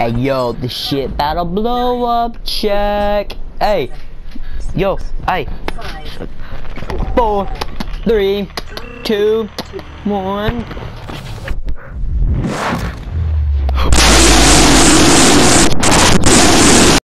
Hey, yo, the shit that'll blow up. Check. Hey, yo, hey. Four, three, two, one.